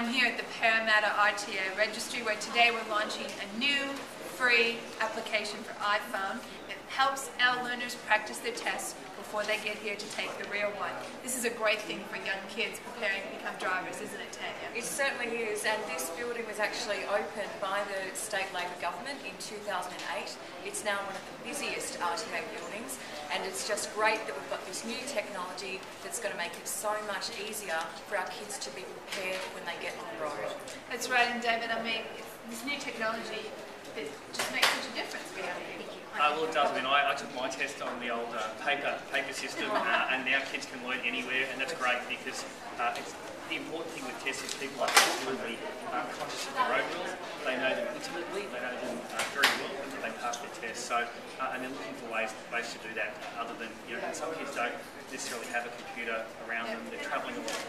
I'm here at the Parramatta RTA Registry where today we're launching a new free application for iPhone. It helps our learners practice their tests before they get here to take the real one. This is a great thing for young kids preparing to become drivers, isn't it, Tanya? It certainly is, and this building was actually opened by the state Labor government in 2008. It's now one of the busiest RTA buildings, and it's just great that we've got this new technology that's going to make it so much easier for our kids to be prepared when they get on the road. That's right, and David, I mean, this new technology that just makes such a difference for young people. Uh, well, it does. I mean, I, I took my test on the old uh, paper paper system, uh, and now kids can learn anywhere, and that's great because uh, it's the important thing with tests is people are absolutely uh, conscious of the road rules. They know them intimately, they know them uh, very well, and they pass their tests. So, uh, and they're looking for ways ways to do that. Other than you know, some kids don't necessarily have a computer around them. They're travelling a lot